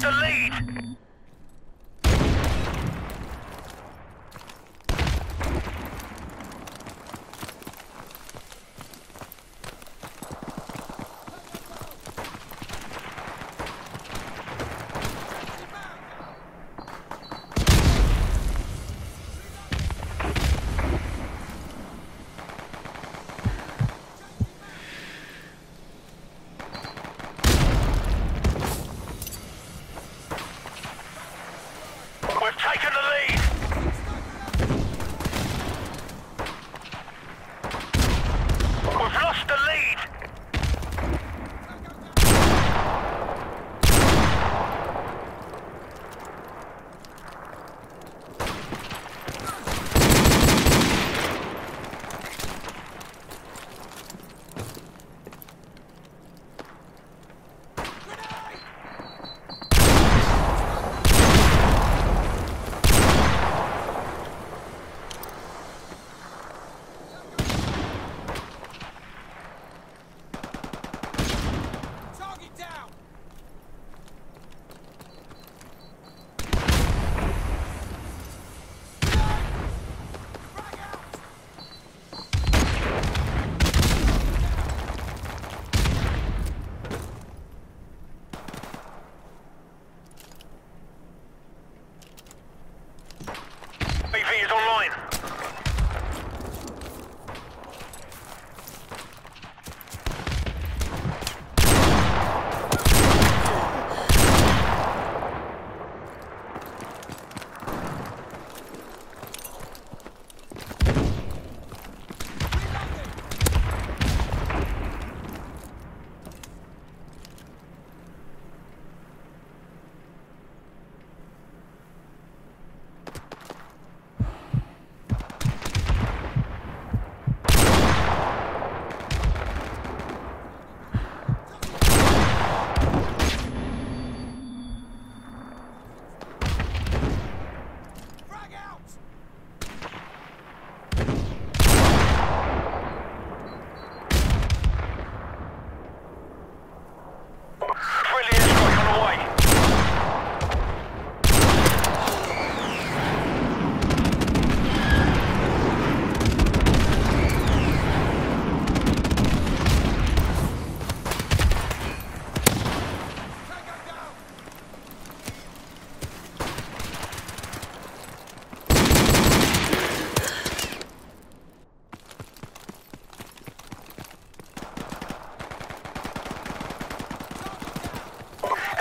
the lead!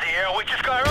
Grenade! We just got